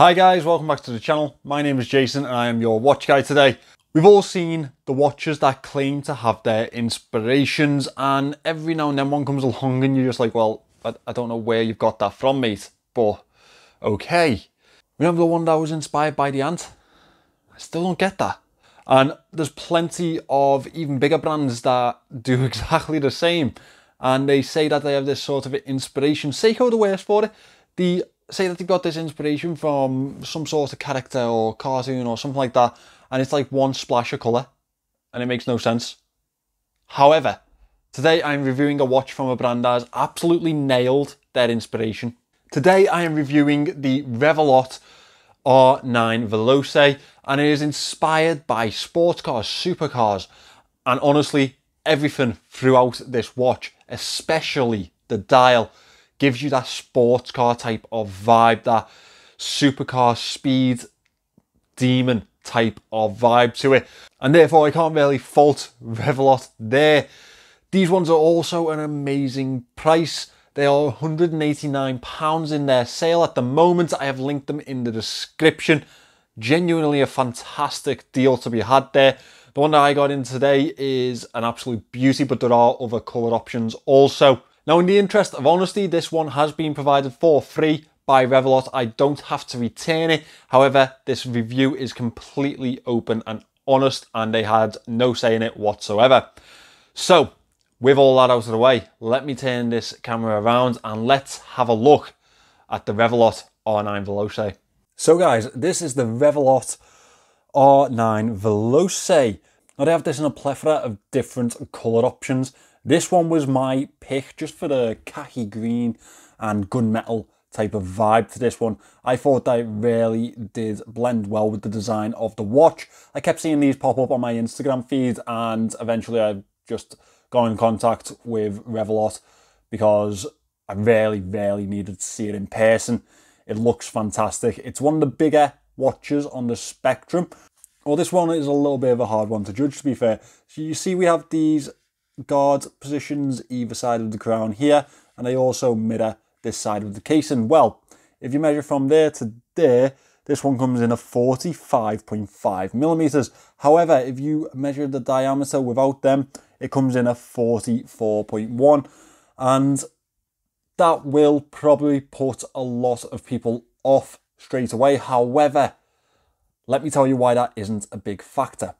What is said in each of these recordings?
Hi guys, welcome back to the channel. My name is Jason and I am your watch guy today. We've all seen the watches that claim to have their inspirations and every now and then one comes along and you're just like, well, I, I don't know where you've got that from, mate, but okay. Remember the one that was inspired by the ant? I still don't get that. And there's plenty of even bigger brands that do exactly the same. And they say that they have this sort of inspiration. Seiko the worst for it. The say that they've got this inspiration from some sort of character or cartoon or something like that, and it's like one splash of colour, and it makes no sense. However, today I'm reviewing a watch from a brand that has absolutely nailed their inspiration. Today I am reviewing the Revelot R9 Veloce, and it is inspired by sports cars, supercars, and honestly, everything throughout this watch, especially the dial gives you that sports car type of vibe, that supercar speed demon type of vibe to it. And therefore, I can't really fault Revelot there. These ones are also an amazing price. They are £189 in their sale at the moment. I have linked them in the description. Genuinely a fantastic deal to be had there. The one that I got in today is an absolute beauty, but there are other colour options also. Now, in the interest of honesty, this one has been provided for free by Revelot. I don't have to return it. However, this review is completely open and honest, and they had no say in it whatsoever. So, with all that out of the way, let me turn this camera around and let's have a look at the Revelot R9 Veloce. So guys, this is the Revelot R9 Veloce. Now they have this in a plethora of different colour options. This one was my pick just for the khaki green and gunmetal type of vibe to this one. I thought that it really did blend well with the design of the watch. I kept seeing these pop up on my Instagram feed and eventually I just got in contact with Revelot because I really, really needed to see it in person. It looks fantastic. It's one of the bigger watches on the spectrum. Well, this one is a little bit of a hard one to judge, to be fair. So you see we have these guard positions either side of the crown here, and they also mirror this side of the casing. Well, if you measure from there to there, this one comes in a 45.5 millimeters. However, if you measure the diameter without them, it comes in a 44.1 and that will probably put a lot of people off straight away. However, let me tell you why that isn't a big factor.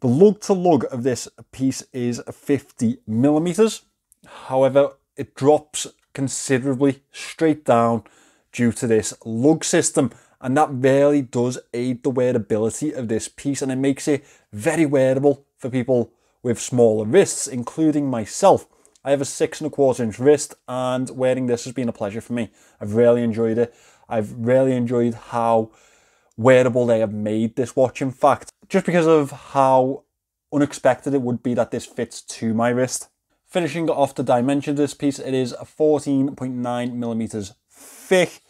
The lug to lug of this piece is 50 millimeters. However, it drops considerably straight down due to this lug system and that really does aid the wearability of this piece and it makes it very wearable for people with smaller wrists, including myself. I have a six and a quarter inch wrist and wearing this has been a pleasure for me. I've really enjoyed it. I've really enjoyed how wearable they have made this watch in fact just because of how unexpected it would be that this fits to my wrist. Finishing off the dimension of this piece, it is 14.9 millimeters thick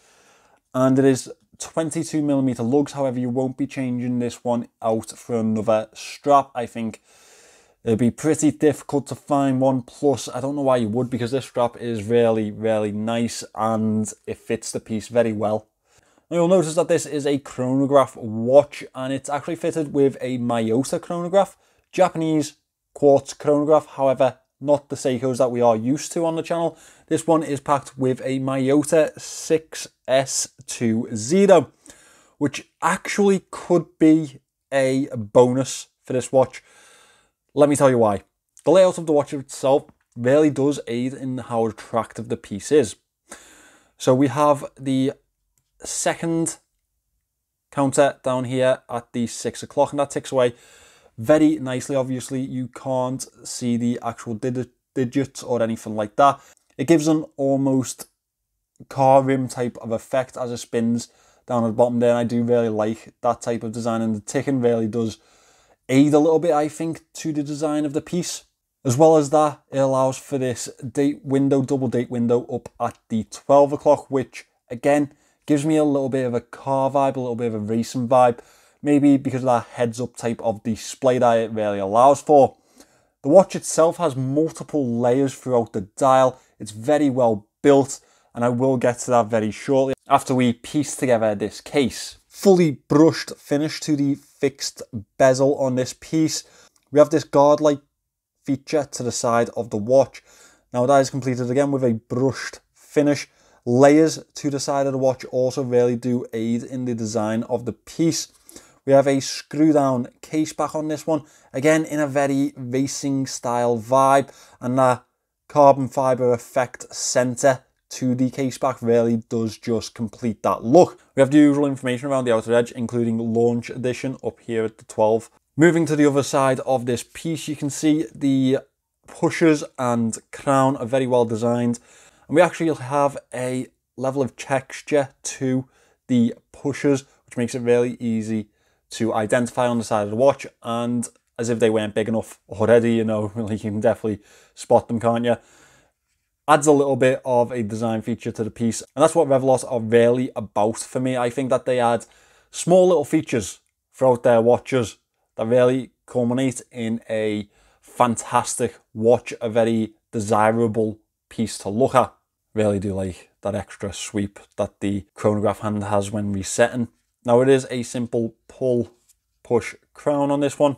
and it is 22 millimeter lugs. However, you won't be changing this one out for another strap. I think it'd be pretty difficult to find one. Plus, I don't know why you would because this strap is really, really nice and it fits the piece very well. Now you'll notice that this is a chronograph watch and it's actually fitted with a Miyota chronograph, Japanese quartz chronograph, however, not the Seikos that we are used to on the channel. This one is packed with a Miyota 6S20, which actually could be a bonus for this watch. Let me tell you why. The layout of the watch itself really does aid in how attractive the piece is. So we have the second counter down here at the six o'clock and that ticks away very nicely. Obviously, you can't see the actual digits or anything like that. It gives an almost car rim type of effect as it spins down at the bottom there. And I do really like that type of design and the ticking really does aid a little bit, I think, to the design of the piece. As well as that, it allows for this date window, double date window up at the 12 o'clock, which again, Gives me a little bit of a car vibe, a little bit of a racing vibe. Maybe because of that heads up type of display that it really allows for. The watch itself has multiple layers throughout the dial. It's very well built and I will get to that very shortly after we piece together this case. Fully brushed finish to the fixed bezel on this piece. We have this guard-like feature to the side of the watch. Now that is completed again with a brushed finish. Layers to the side of the watch also really do aid in the design of the piece. We have a screw down case back on this one, again in a very racing style vibe, and that carbon fiber effect center to the case back really does just complete that look. We have the usual information around the outer edge, including launch edition up here at the 12. Moving to the other side of this piece, you can see the pushers and crown are very well designed. And we actually have a level of texture to the pushers, which makes it really easy to identify on the side of the watch. And as if they weren't big enough already, you know, you can definitely spot them, can't you? Adds a little bit of a design feature to the piece. And that's what Revelot are really about for me. I think that they add small little features throughout their watches that really culminate in a fantastic watch, a very desirable piece to look at really do like that extra sweep that the chronograph hand has when resetting. Now it is a simple pull push crown on this one,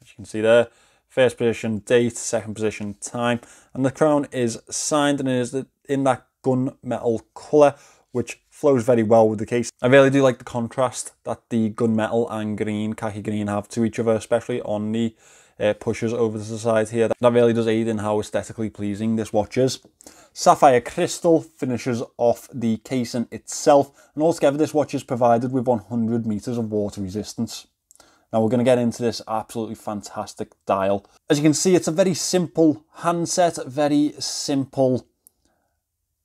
as you can see there. First position date, second position time, and the crown is signed and it is in that gunmetal colour, which flows very well with the case. I really do like the contrast that the gunmetal and green, khaki green have to each other, especially on the uh, pushers over to the side here. That really does aid in how aesthetically pleasing this watch is. Sapphire crystal finishes off the casing itself and altogether this watch is provided with 100 meters of water resistance. Now we're going to get into this absolutely fantastic dial. As you can see it's a very simple handset, very simple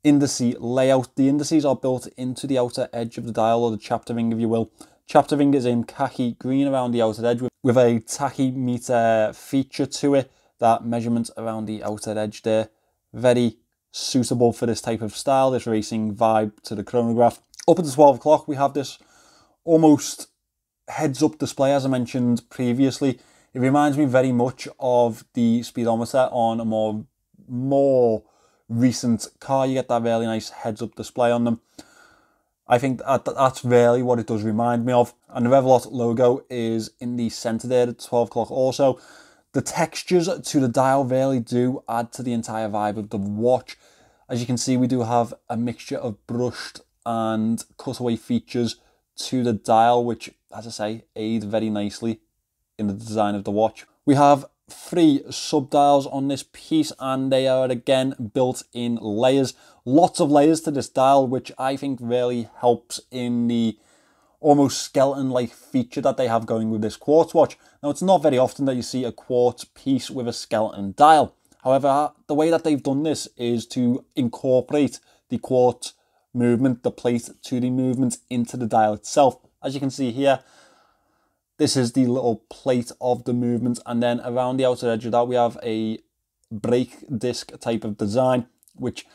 indice layout. The indices are built into the outer edge of the dial or the chapter ring if you will. Chapter ring is in khaki green around the outer edge with, with a tachymeter feature to it, that measurement around the outer edge there. Very suitable for this type of style, this racing vibe to the chronograph. Up at the 12 o'clock, we have this almost heads up display, as I mentioned previously. It reminds me very much of the speedometer on a more, more recent car. You get that really nice heads up display on them. I think that, that's really what it does remind me of. And the Revelot logo is in the centre there at 12 o'clock also. The textures to the dial really do add to the entire vibe of the watch. As you can see, we do have a mixture of brushed and cutaway features to the dial, which, as I say, aid very nicely in the design of the watch. We have three sub-dials on this piece and they are again built in layers. Lots of layers to this dial, which I think really helps in the almost skeleton-like feature that they have going with this quartz watch. Now, it's not very often that you see a quartz piece with a skeleton dial. However, the way that they've done this is to incorporate the quartz movement, the plate to the movement into the dial itself. As you can see here, this is the little plate of the movement and then around the outer edge of that we have a brake disc type of design which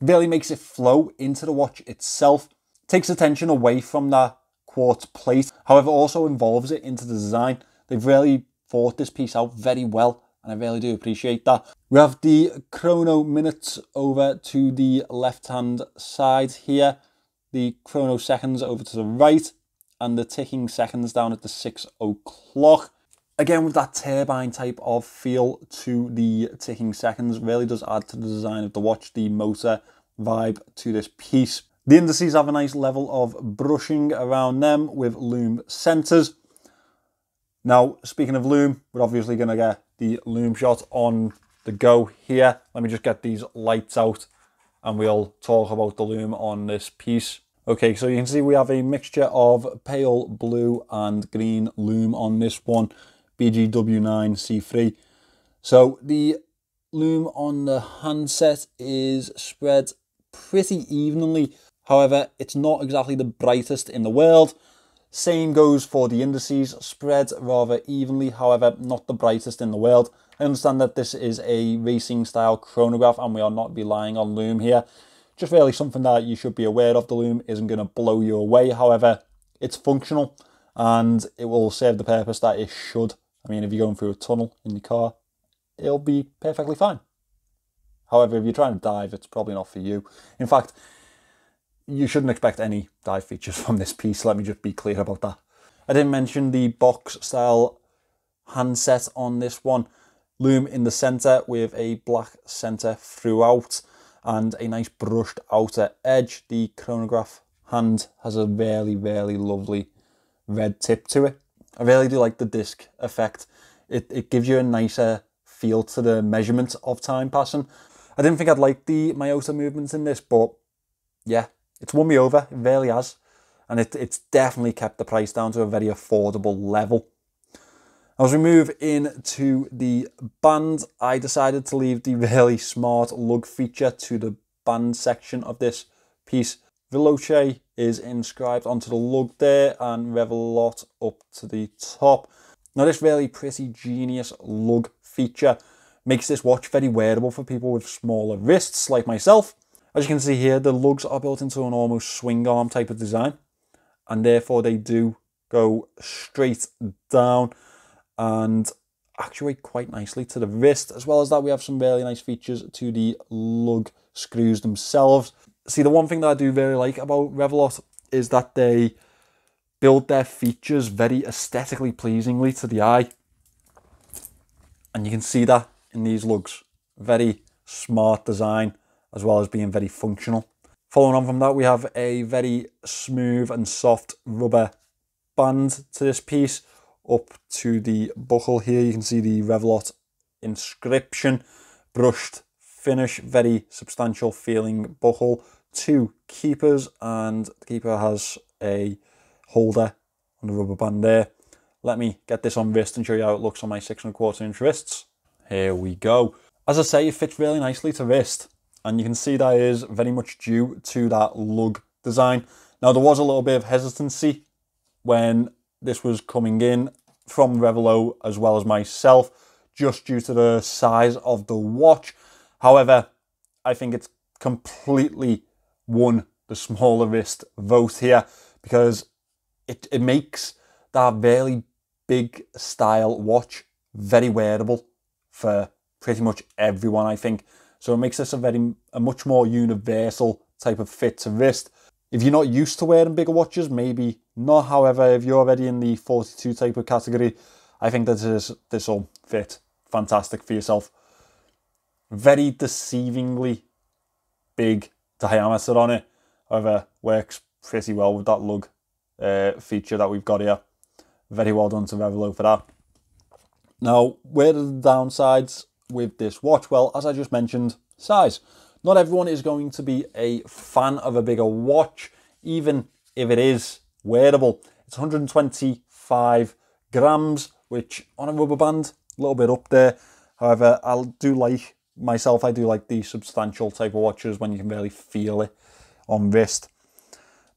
really makes it flow into the watch itself. Takes attention away from that quartz plate, however also involves it into the design. They've really thought this piece out very well and I really do appreciate that. We have the chrono minutes over to the left hand side here, the chrono seconds over to the right, and the ticking seconds down at the six o'clock. Again, with that turbine type of feel to the ticking seconds, really does add to the design of the watch, the motor vibe to this piece. The indices have a nice level of brushing around them with lume centers. Now, speaking of lume, we're obviously going to get the lume shot on the go here. Let me just get these lights out and we'll talk about the lume on this piece. Okay, so you can see we have a mixture of pale blue and green lume on this one, BGW9C3. So the lume on the handset is spread pretty evenly. However, it's not exactly the brightest in the world. Same goes for the indices, spread rather evenly, however, not the brightest in the world. I understand that this is a racing style chronograph and we are not relying on lume here. Just really something that you should be aware of. The lume isn't going to blow you away. However, it's functional and it will serve the purpose that it should. I mean, if you're going through a tunnel in your car, it'll be perfectly fine. However, if you're trying to dive, it's probably not for you. In fact, you shouldn't expect any dive features from this piece. Let me just be clear about that. I didn't mention the box style handset on this one. Lume in the center with a black center throughout and a nice brushed outer edge. The chronograph hand has a really, really lovely red tip to it. I really do like the disc effect. It, it gives you a nicer feel to the measurement of time passing. I didn't think I'd like the Miyota movements in this, but yeah, it's won me over. It really has. And it, it's definitely kept the price down to a very affordable level. As we move into the band, I decided to leave the really smart lug feature to the band section of this piece. Veloce is inscribed onto the lug there and Revelot up to the top. Now this really pretty genius lug feature makes this watch very wearable for people with smaller wrists like myself. As you can see here, the lugs are built into an almost swing arm type of design and therefore they do go straight down and actuate quite nicely to the wrist. As well as that, we have some really nice features to the lug screws themselves. See, the one thing that I do really like about Revelot is that they build their features very aesthetically pleasingly to the eye. And you can see that in these lugs. Very smart design, as well as being very functional. Following on from that, we have a very smooth and soft rubber band to this piece up to the buckle here. You can see the Revelot inscription, brushed finish, very substantial feeling buckle. Two keepers, and the keeper has a holder on the rubber band there. Let me get this on wrist and show you how it looks on my six and a quarter inch wrists. Here we go. As I say, it fits really nicely to wrist, and you can see that is very much due to that lug design. Now, there was a little bit of hesitancy when this was coming in from Revelo as well as myself, just due to the size of the watch. However, I think it's completely won the smaller wrist vote here because it, it makes that very big style watch very wearable for pretty much everyone, I think. So it makes this a very a much more universal type of fit to wrist. If you're not used to wearing bigger watches, maybe not. However, if you're already in the 42 type of category, I think this is this will fit fantastic for yourself. Very deceivingly big diameter on it. However, works pretty well with that lug uh, feature that we've got here. Very well done to Revelo for that. Now, where are the downsides with this watch? Well, as I just mentioned, size. Not everyone is going to be a fan of a bigger watch, even if it is wearable. It's 125 grams, which on a rubber band, a little bit up there. However, I do like myself, I do like the substantial type of watches when you can really feel it on wrist.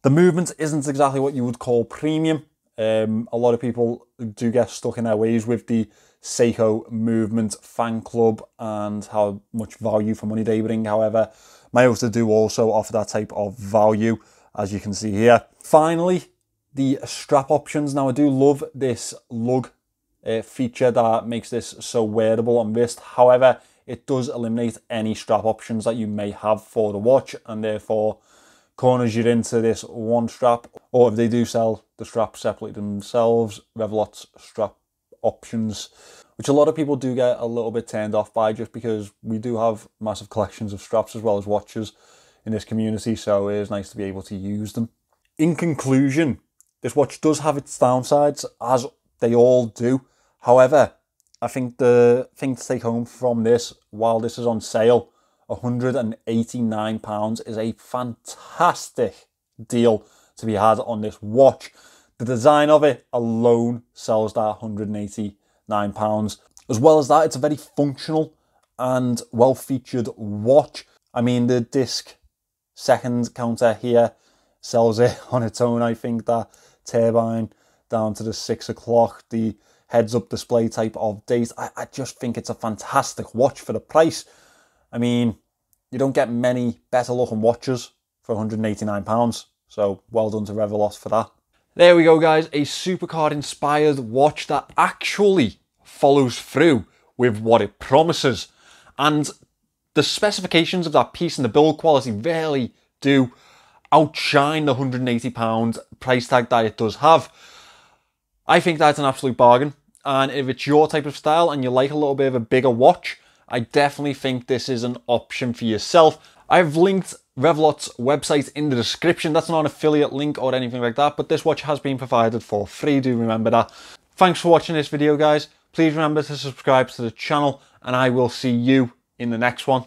The movement isn't exactly what you would call premium. Um, a lot of people do get stuck in their ways with the Seiko movement fan club and how much value for money they bring. However, Miyota do also offer that type of value, as you can see here. Finally, the strap options. Now, I do love this lug uh, feature that makes this so wearable on wrist. However, it does eliminate any strap options that you may have for the watch and therefore corners you into this one strap or if they do sell the strap separately themselves Revelot's strap options which a lot of people do get a little bit turned off by just because we do have massive collections of straps as well as watches in this community so it is nice to be able to use them in conclusion this watch does have its downsides as they all do however I think the thing to take home from this, while this is on sale, £189 is a fantastic deal to be had on this watch. The design of it alone sells that £189. As well as that, it's a very functional and well featured watch. I mean, the disc second counter here sells it on its own. I think that turbine down to the six o'clock, the heads up display type of date. I, I just think it's a fantastic watch for the price. I mean, you don't get many better looking watches for £189. So well done to Revelot for that. There we go, guys. A supercard inspired watch that actually follows through with what it promises. And the specifications of that piece and the build quality really do outshine the £180 price tag that it does have. I think that's an absolute bargain. And if it's your type of style and you like a little bit of a bigger watch, I definitely think this is an option for yourself. I've linked Revelot's website in the description. That's not an affiliate link or anything like that, but this watch has been provided for free. Do remember that. Thanks for watching this video, guys. Please remember to subscribe to the channel, and I will see you in the next one.